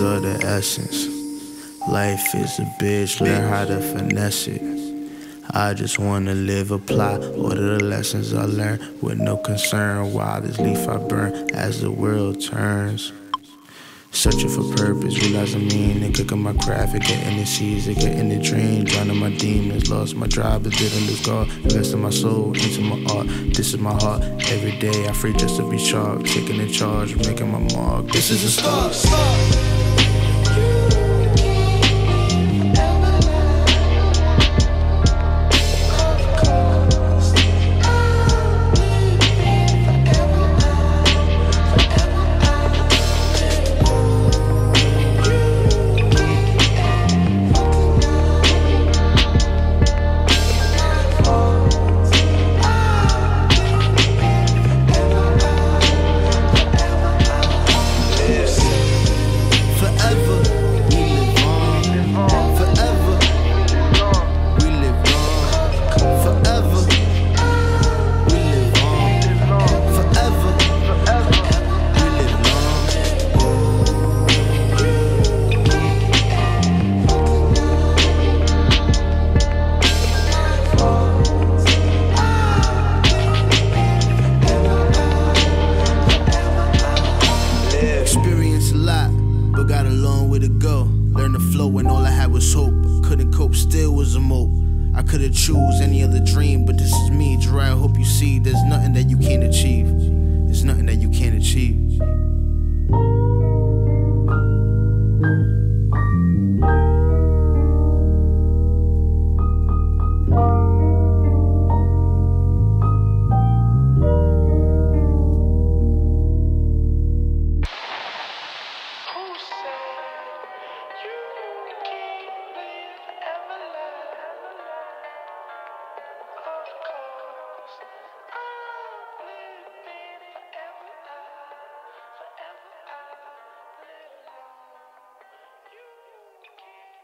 essence. Life is a bitch, learn how to finesse it. I just wanna live, apply all of the lessons I learned with no concern. While this leaf I burn as the world turns. Searching for purpose, realizing meaning, cooking my craft, getting the seeds, getting the dream, drowning my demons, lost my drive, but didn't lose God, investing my soul into my art. This is my heart. Every day I free just to be sharp, taking the charge, making my mark. This is a start. Choose any other dream, but this is me, Dre. I hope you see there's nothing that you can't achieve. There's nothing that you can't achieve.